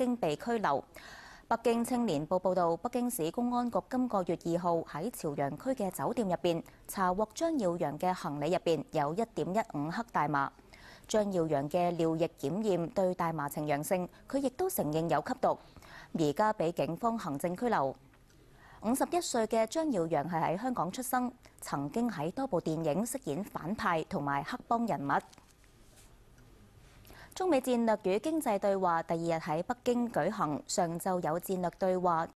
京被拘留。北京青年報報導，北京市公安局今個月二號喺朝陽區嘅酒店入邊查獲張耀揚嘅行李入邊有一點一五克大麻。張耀揚嘅尿液檢驗對大麻呈陽性，佢亦都承認有吸毒，而家俾警方行政拘留。五十一歲嘅張耀揚係喺香港出生，曾經喺多部電影飾演反派同埋黑幫人物。中美戰略與經濟對話第二日喺北京舉行，上晝有戰略對話，